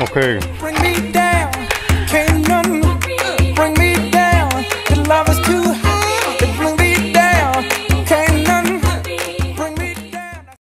Okay. Bring me down, can't none